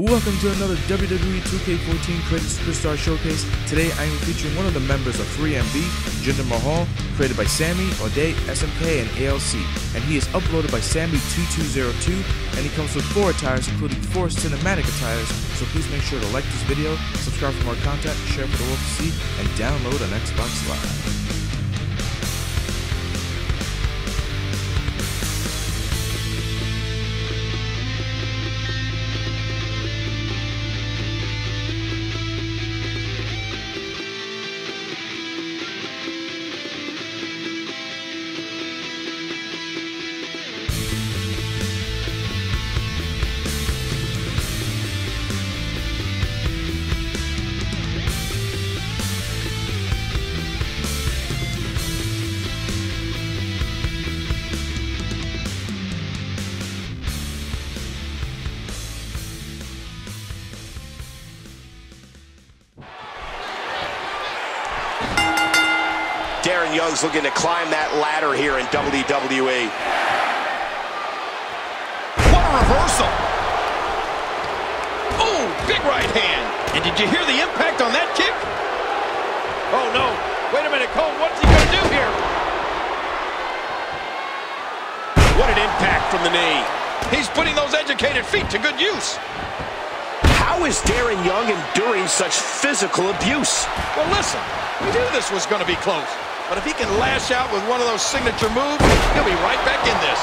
Welcome to another WWE 2K14 Created Superstar Showcase. Today I am featuring one of the members of 3MB, Jinder Mahal, created by Samy, Auday, SMK, and ALC. And he is uploaded by Samy2202, and he comes with four attires, including four cinematic attires. So please make sure to like this video, subscribe for more content, share for the world to see, and download on Xbox Live. Darren Young's looking to climb that ladder here in WWE. What a reversal. Oh, big right hand. And did you hear the impact on that kick? Oh, no. Wait a minute, Cole. What's he going to do here? What an impact from the knee. He's putting those educated feet to good use. How is Darren Young enduring such physical abuse? Well, listen, we knew this was going to be close. But if he can lash out with one of those signature moves, he'll be right back in this.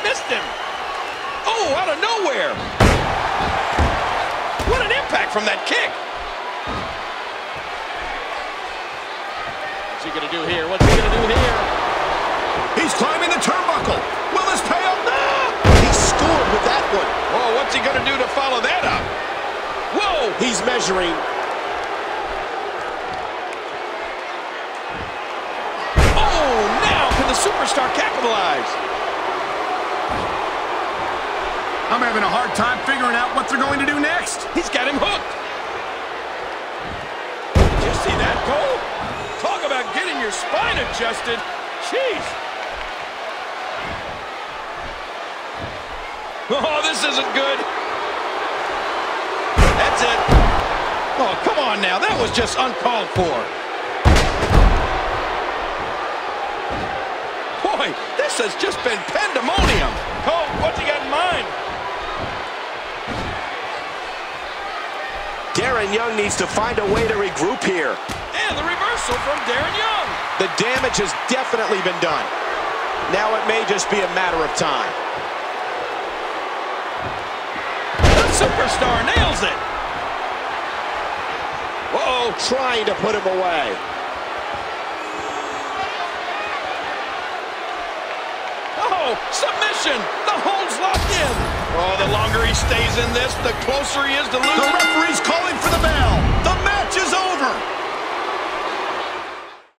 Missed him. Oh, out of nowhere. What an impact from that kick. What's he going to do here? What's he going to do here? He's climbing the turnbuckle. Will this pay off? No! He scored with that one. Oh, what's he going to do to follow that up? Whoa! He's measuring superstar capitalize? I'm having a hard time figuring out what they're going to do next. He's got him hooked. Did you see that, Cole? Talk about getting your spine adjusted. Jeez. Oh, this isn't good. That's it. Oh, come on now. That was just uncalled for. Boy, this has just been pandemonium. Cole, what's he got in mind? Darren Young needs to find a way to regroup here. And the reversal from Darren Young. The damage has definitely been done. Now it may just be a matter of time. The superstar nails it. Uh oh trying to put him away. Submission. The hold's locked in. Oh, the longer he stays in this, the closer he is to losing. The referee's calling for the bell.